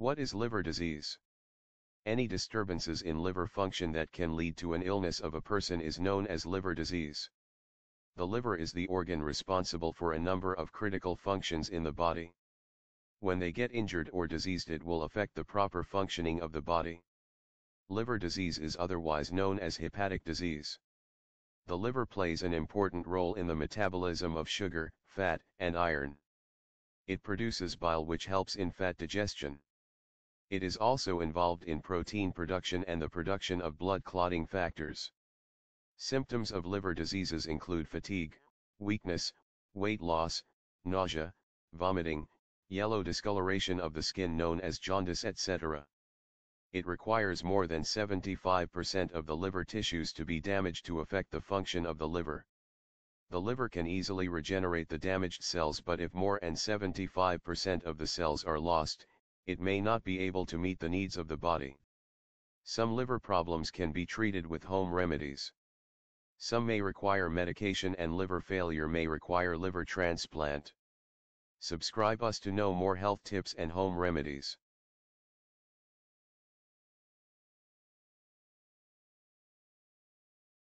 What is liver disease? Any disturbances in liver function that can lead to an illness of a person is known as liver disease. The liver is the organ responsible for a number of critical functions in the body. When they get injured or diseased it will affect the proper functioning of the body. Liver disease is otherwise known as hepatic disease. The liver plays an important role in the metabolism of sugar, fat, and iron. It produces bile which helps in fat digestion. It is also involved in protein production and the production of blood clotting factors. Symptoms of liver diseases include fatigue, weakness, weight loss, nausea, vomiting, yellow discoloration of the skin known as jaundice etc. It requires more than 75% of the liver tissues to be damaged to affect the function of the liver. The liver can easily regenerate the damaged cells but if more than 75% of the cells are lost, it may not be able to meet the needs of the body. Some liver problems can be treated with home remedies. Some may require medication and liver failure may require liver transplant. Subscribe us to know more health tips and home remedies.